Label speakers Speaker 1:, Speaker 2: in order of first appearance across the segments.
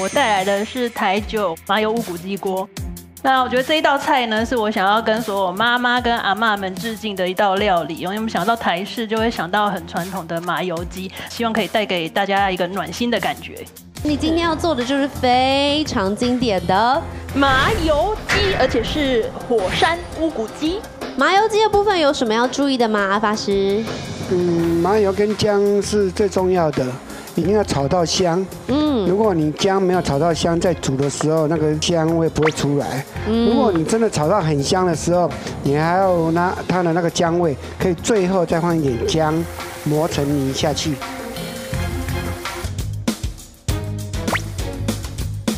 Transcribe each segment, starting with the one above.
Speaker 1: 我带来的是台酒麻油乌骨鸡锅。那我觉得这一道菜呢，是我想要跟所有妈妈跟阿妈们致敬的一道料理。因为我们想到台式，就会想到很传统的麻油鸡，希望可以带给大家一个暖心的感觉。
Speaker 2: 你今天要做的就是非常经典的
Speaker 1: 麻油鸡，而且是火山乌骨鸡。
Speaker 2: 麻油鸡的部分有什么要注意的吗？阿法师？
Speaker 3: 嗯，麻油跟姜是最重要的，一定要炒到香。嗯，如果你姜没有炒到香，在煮的时候那个香味不会出来。嗯，如果你真的炒到很香的时候，你还要拿它的那个姜味，可以最后再放一点姜磨成泥下去。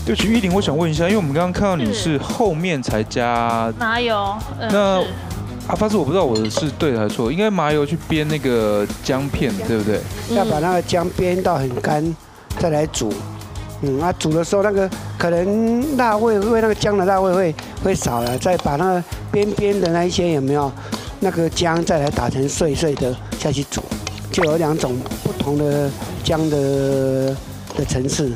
Speaker 4: 对不起，玉玲，我想问一下，因为我们刚刚看到你是后面才加
Speaker 1: 麻油，
Speaker 4: 那阿发师我不知道我是对还是错，应该麻油去煸那个姜片，对不对？
Speaker 3: 要把那个姜煸到很干，再来煮。嗯，啊，煮的时候那个可能辣味，因为那个姜的辣味会会少了，再把那个边边的那一些有没有那个姜再来打成碎碎的下去煮，就有两种不同的姜的的层次。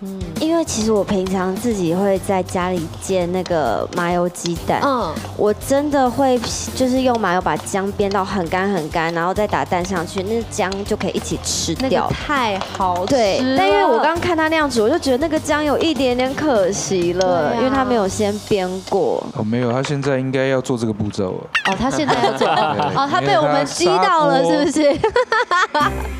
Speaker 5: 嗯因为其实我平常自己会在家里煎那个麻油鸡蛋，嗯，我真的会就是用麻油把姜煸到很干很干，然后再打蛋上去，那姜就可以一起吃掉，
Speaker 2: 太好吃。
Speaker 5: 对，但因为我刚刚看他那样煮，我就觉得那个姜有一点点可惜了，因为他没有先煸过。
Speaker 4: 哦，没有，他现在应该要做这个步骤了
Speaker 2: 哦，他现在要做，哦，他被我们激到了，是不是？